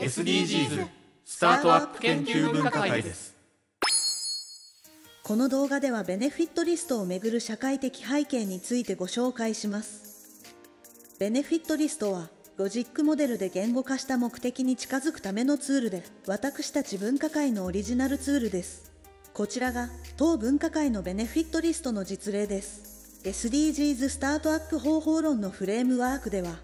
SDGs スタートアップ研究分科会です。この動画ではベネフィットリストをめぐる社会的背景についてご紹介します。ベネフィットリストはロジックモデルで言語化した目的に近づくためのツールで私たち分科会のオリジナルツールです。こちらが当分科会のベネフィットリストの実例です。SDGs スタートアップ方法論のフレームワークでは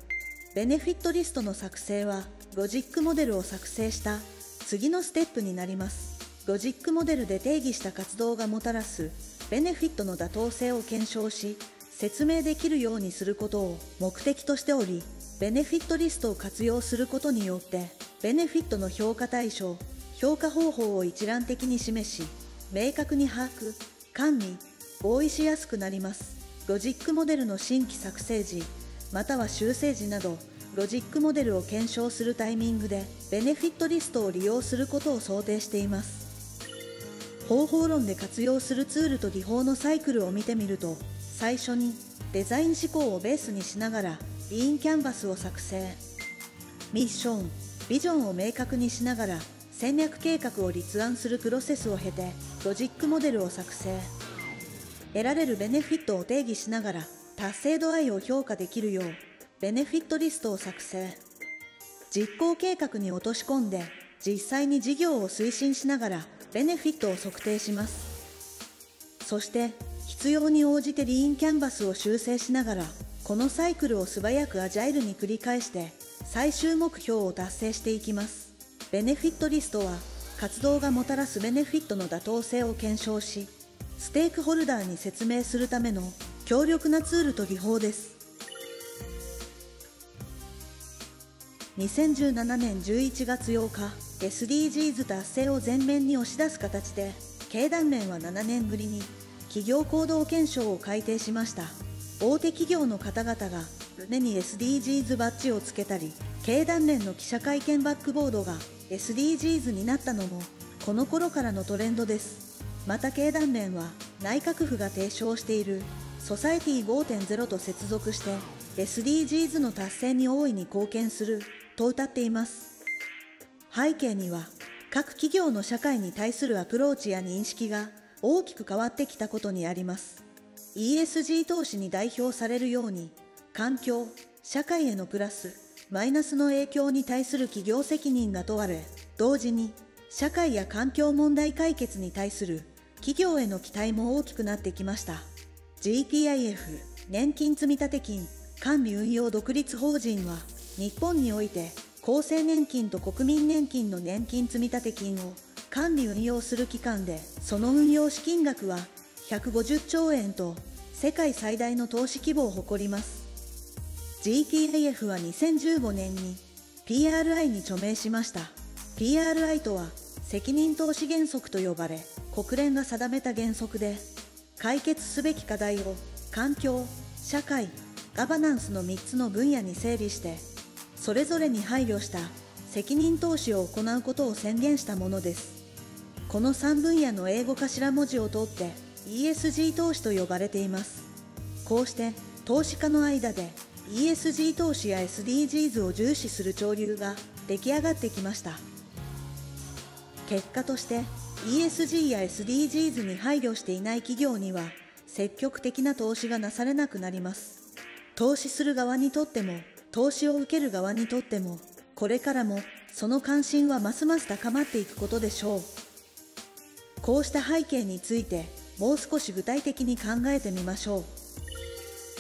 ベネフィットリストの作成はロジックモデルを作成した次のステップになります。ロジックモデルで定義した活動がもたらすベネフィットの妥当性を検証し説明できるようにすることを目的としておりベネフィットリストを活用することによってベネフィットの評価対象評価方法を一覧的に示し明確に把握管理合意しやすくなります。ロジックモデルの新規作成時または修正時などロジックモデルを検証するタイミングでベネフィットリストを利用することを想定しています。方法論で活用するツールと技法のサイクルを見てみると最初にデザイン思考をベースにしながらリーンキャンバスを作成。ミッションビジョンを明確にしながら戦略計画を立案するプロセスを経てロジックモデルを作成。得られるベネフィットを定義しながら達成度合いを評価できるようベネフィットリストを作成。実行計画に落とし込んで実際に事業を推進しながらベネフィットを測定します。そして必要に応じてリーンキャンバスを修正しながらこのサイクルを素早くアジャイルに繰り返して最終目標を達成していきます。ベネフィットリストは活動がもたらすベネフィットの妥当性を検証しステークホルダーに説明するための強力なツールと技法です。2017年11月8日 SDGs 達成を前面に押し出す形で経団連は7年ぶりに企業行動検証を改定しました。大手企業の方々が胸に SDGs バッジをつけたり経団連の記者会見バックボードが SDGs になったのもこの頃からのトレンドです。また経団連は内閣府が提唱しているソサエティ5.0と接続して SDGs の達成に大いに貢献すると謳っています。背景には各企業の社会に対するアプローチや認識が大きく変わってきたことにあります。ESG 投資に代表されるように環境社会へのプラスマイナスの影響に対する企業責任が問われ同時に社会や環境問題解決に対する企業への期待も大きくなってきました。GPIF 年金積立金管理運用独立法人は日本において厚生年金と国民年金の年金積立金を管理運用する機関でその運用資金額は150兆円と世界最大の投資規模を誇ります。GPIF は2015年に PRI に著名しました。PRI とは責任投資原則と呼ばれ国連が定めた原則で解決すべき課題を環境社会ガバナンスの3つの分野に整理してそれぞれに配慮した責任投資を行うことを宣言したものです。この3分野の英語頭文字を取って ESG 投資と呼ばれています。こうして投資家の間で ESG 投資や SDGs を重視する潮流が出来上がってきました。結果として ESG や SDGs に配慮していない企業には積極的な投資がなされなくなります。投資する側にとっても投資を受ける側にとってもこれからもその関心はますます高まっていくことでしょう。こうした背景についてもう少し具体的に考えてみましょう。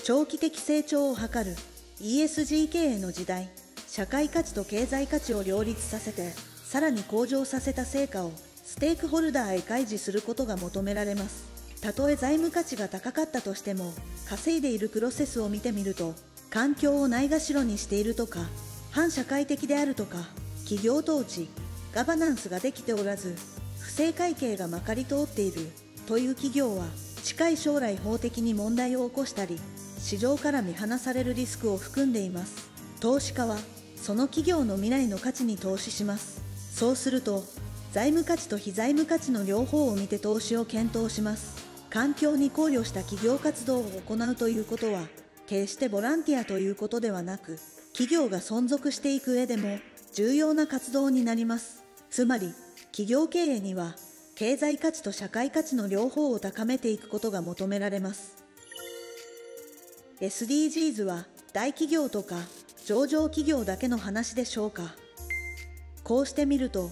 長期的成長を図る ESG 経営の時代社会価値と経済価値を両立させてさらに向上させた成果をステークホルダーへ開示することが求められます。たとえ財務価値が高かったとしても稼いでいるプロセスを見てみると環境をないがしろにしているとか反社会的であるとか企業統治ガバナンスができておらず不正会計がまかり通っているという企業は近い将来法的に問題を起こしたり市場から見放されるリスクを含んでいます。投資家はその企業の未来の価値に投資します。そうすると財務価値と非財務価値の両方を見て投資を検討します。環境に考慮した企業活動を行うということは決してボランティアということではなく企業が存続していく上でも重要な活動になります。つまり、企業経営には、経済価値と社会価値の両方を高めていくことが求められます。SDGs は大企業とか上場企業だけの話でしょうかこうしてみると、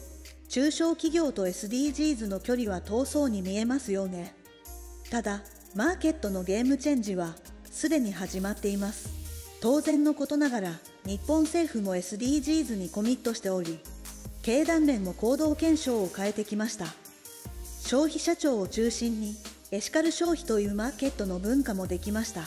中小企業と SDGs の距離は遠そうに見えますよね。ただ、マーケットのゲームチェンジはすでに始まっています。当然のことながら、日本政府も SDGs にコミットしており、経団連も行動検証を変えてきました。消費者庁を中心に、エシカル消費というマーケットの文化もできました。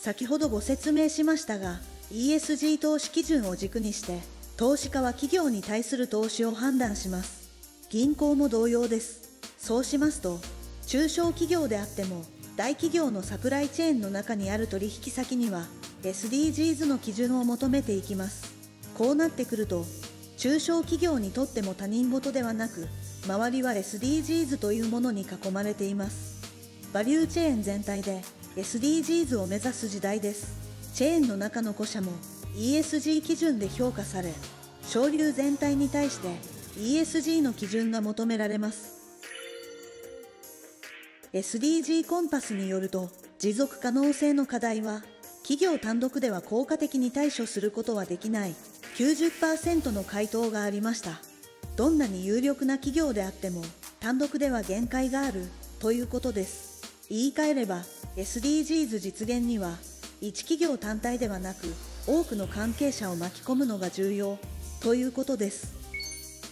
先ほどご説明しましたが、ESG 投資基準を軸にして、投資家は企業に対する投資を判断します。銀行も同様です。そうしますと、中小企業であっても、大企業のサプライチェーンの中にある取引先には、SDGs の基準を求めていきます。こうなってくると、中小企業にとっても他人事ではなく、周りは SDGs というものに囲まれています。バリューチェーン全体で SDGs を目指す時代です。チェーンの中の5社も ESG 基準で評価され、省流全体に対して ESG の基準が求められます。SDG コンパスによると、持続可能性の課題は、企業単独では効果的に対処することはできない90%の回答がありました。どんなに有力な企業であっても、単独では限界があるということです。言い換えれば、SDGs 実現には、一企業単体ではなく、多くの関係者を巻き込むのが重要ということです。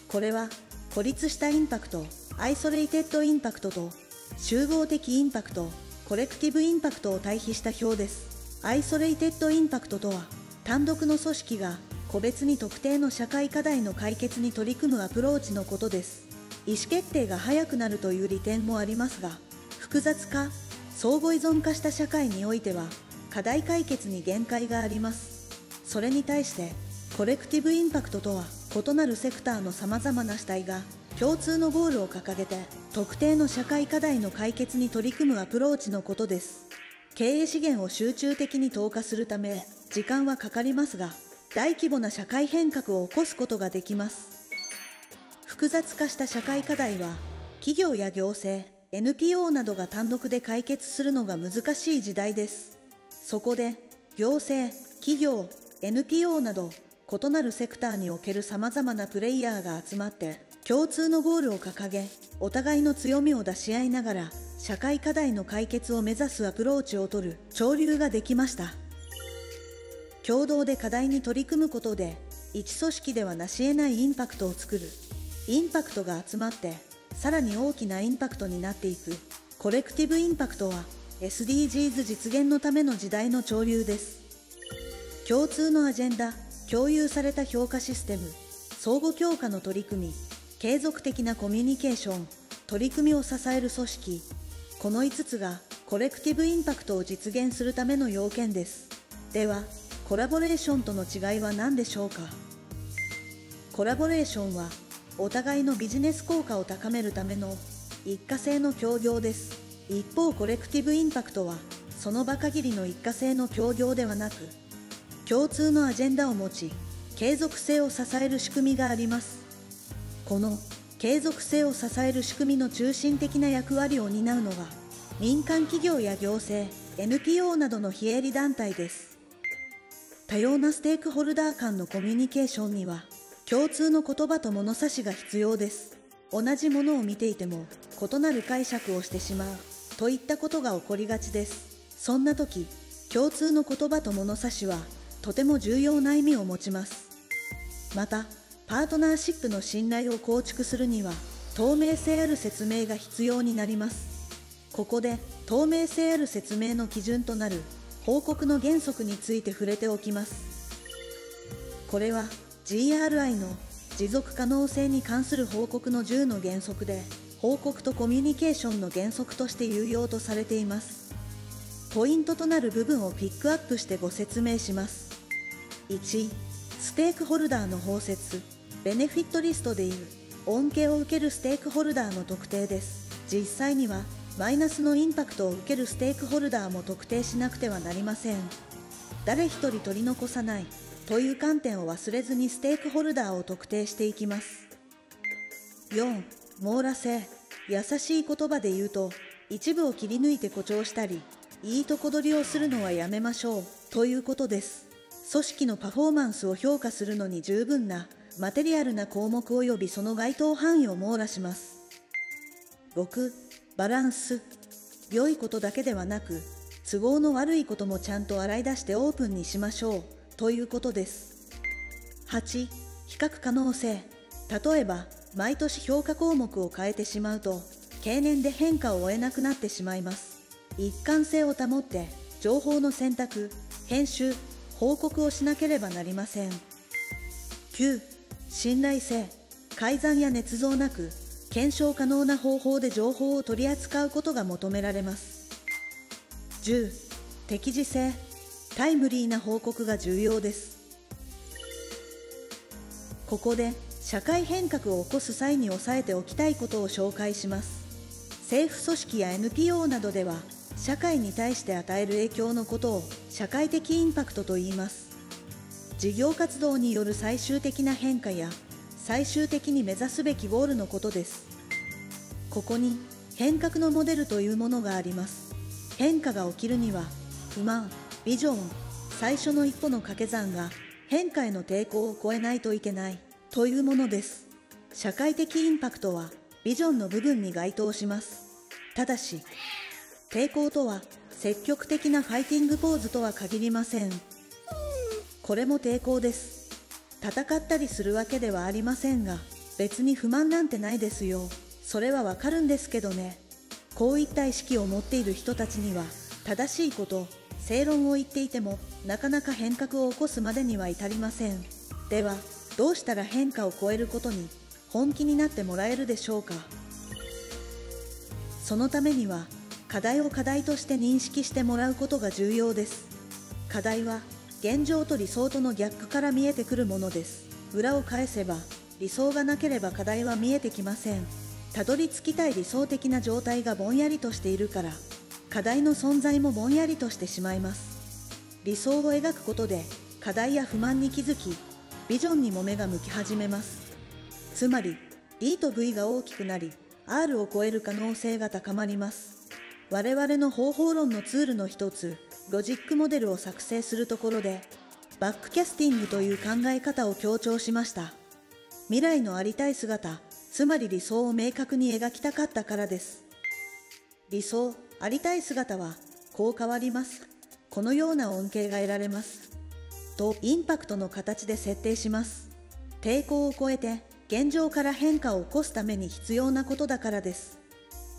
これは、孤立したインパクト、 Isolated Impact と、集合的インパクト、 Collective Impact を対比した表です。 Isolated Impact とは、単独の組織が個別に特定の社会課題の解決に取り組むアプローチのことです。意思決定が早くなるという利点もありますが、複雑化、相互依存化した社会においては、課題解決に限界があります。それに対して、コレクティブインパクトとは、異なるセクターの様々な主体が共通のゴールを掲げて、特定の社会課題の解決に取り組むアプローチのことです。経営資源を集中的に投下するため、時間はかかりますが、大規模な社会変革を起こすことができます。複雑化した社会課題は、企業や行政、NPO などが単独で解決するのが難しい時代です。そこで、行政、企業、NPO など、異なるセクターにおける様々なプレイヤーが集まって、共通のゴールを掲げ、お互いの強みを出し合いながら、社会課題の解決を目指すアプローチを取る潮流ができました。共同で課題に取り組むことで、一組織では成し得ないインパクトを作る。インパクトが集まって、さらに大きなインパクトになっていく。コレクティブインパクトは、SDGs 実現のための時代の潮流です。共通のアジェンダ、共有された評価システム、相互強化の取り組み、継続的なコミュニケーション、取り組みを支える組織、この5つがコレクティブインパクトを実現するための要件です。では、コラボレーションとの違いは何でしょうか？コラボレーションは、お互いのビジネス効果を高めるための一過性の協業です。一方、コレクティブインパクトは、その場限りの一過性の協業ではなく、共通のアジェンダを持ち、継続性を支える仕組みがあります。この継続性を支える仕組みの中心的な役割を担うのが、民間企業や行政、NPO などの非営利団体です。多様なステークホルダー間のコミュニケーションには、共通の言葉と物差しが必要です。同じものを見ていても、異なる解釈をしてしまう、といったことが起こりがちです。そんな時、共通の言葉と物差しは、とても重要な意味を持ちます。また、パートナーシップの信頼を構築するには、透明性ある説明が必要になります。ここで、透明性ある説明の基準となる報告の原則について触れておきます。これは GRI の持続可能性に関する報告の10の原則で、報告とコミュニケーションの原則として有用とされています。ポイントとなる部分をピックアップしてご説明します。1、ステークホルダーの包摂、ベネフィットリストでいう、恩恵を受けるステークホルダーの特定です。実際には、マイナスのインパクトを受けるステークホルダーも特定しなくてはなりません。誰一人取り残さないという観点を忘れずにステークホルダーを特定していきます。4. 網羅性優しい言葉で言うと一部を切り抜いて誇張したりいいとこ取りをするのはやめましょうということです。組織のパフォーマンスを評価するのに十分なマテリアルな項目及びその該当範囲を網羅します。6. バランス良いことだけではなく都合の悪いこともちゃんと洗い出してオープンにしましょうということです。8. 比較可能性例えば毎年評価項目を変えてしまうと経年で変化を追えなくなってしまいます。一貫性を保って情報の選択、編集、報告をしなければなりません。9. 信頼性改ざんや捏造なく検証可能な方法で情報を取り扱うことが求められます。10. 適時性タイムリーな報告が重要です。ここで社会変革を起こす際に押さえておきたいことを紹介します。政府組織や NPO などでは社会に対して与える影響のことを社会的インパクトと言います事業活動による最終的な変化や最終的に目指すべきゴールのことです。ここに変革のモデルというものがあります。変化が起きるには不満ビジョン最初の一歩の掛け算が変化への抵抗を超えないといけないというものです。社会的インパクトはビジョンの部分に該当します。ただし抵抗とは積極的なファイティングポーズとは限りません。これも抵抗です。戦ったりするわけではありませんが別に不満なんてないですよ。それはわかるんですけどね。こういった意識を持っている人たちには正しいこと正論を言っていてもなかなか変革を起こすまでには至りません。ではどうしたら変化を超えることに本気になってもらえるでしょうか。そのためには課題を課題として認識してもらうことが重要です。課題は現状と理想との逆から見えてくるものです。裏を返せば理想がなければ課題は見えてきません。たどり着きたい理想的な状態がぼんやりとしているから課題の存在もぼんやりとしてしまいます。理想を描くことで課題や不満に気づきビジョンにも目が向き始めます。つまり D と V が大きくなり R を超える可能性が高まります。我々の方法論のツールの一つ、ロジックモデルを作成するところで、バックキャスティングという考え方を強調しました。未来のありたい姿、つまり理想を明確に描きたかったからです。理想、ありたい姿は、こう変わります。このような恩恵が得られます。と、インパクトの形で設定します。抵抗を超えて、現状から変化を起こすために必要なことだからです。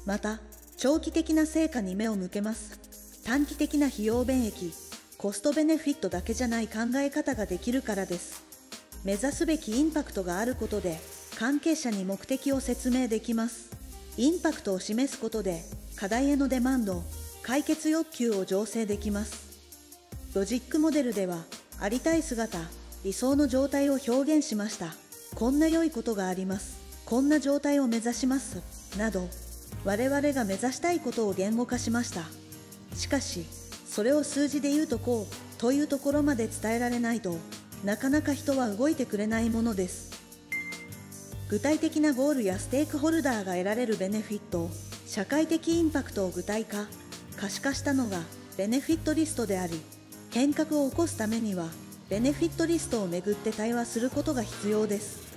また、長期的な成果に目を向けます。短期的な費用便益、コストベネフィットだけじゃない考え方ができるからです。目指すべきインパクトがあることで、関係者に目的を説明できます。インパクトを示すことで、課題へのデマンド、解決欲求を醸成できます。ロジックモデルでは、ありたい姿、理想の状態を表現しました。こんな良いことがあります。こんな状態を目指します。など、我々が目指したいことを言語化しましたしかしそれを数字で言うとこうというところまで伝えられないとなかなか人は動いてくれないものです具体的なゴールやステークホルダーが得られるベネフィット社会的インパクトを具体化可視化したのがベネフィットリストであり変革を起こすためにはベネフィットリストをめぐって対話することが必要です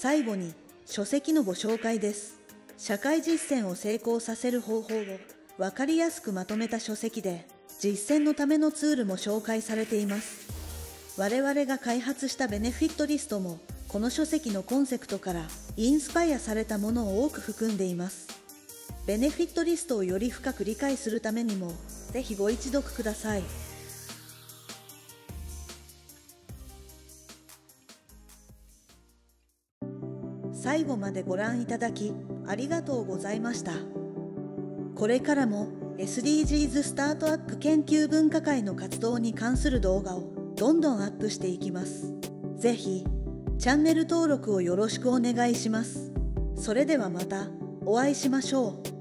最後に書籍のご紹介です。社会実践を成功させる方法を分かりやすくまとめた書籍で、実践のためのツールも紹介されています。我々が開発したベネフィットリストも、この書籍のコンセプトからインスパイアされたものを多く含んでいます。ベネフィットリストをより深く理解するためにも、ぜひご一読ください。最後までご覧いただきありがとうございました。これからも SDGs スタートアップ研究分科会の活動に関する動画をどんどんアップしていきます。是非チャンネル登録をよろしくお願いします。それではまたお会いしましょう。